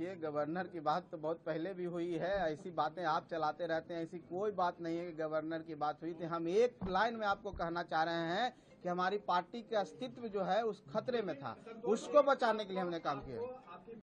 ये गवर्नर की बात तो बहुत पहले भी हुई है। ऐसी बातें आप चलाते रहते हैं, ऐसी कोई बात नहीं है कि गवर्नर की बात हुई थी। हम एक लाइन में आपको कहना चाह रहे हैं कि हमारी पार्टी का अस्तित्व जो है, उस खतरे में था। उसको बचाने के लिए हमने काम किया।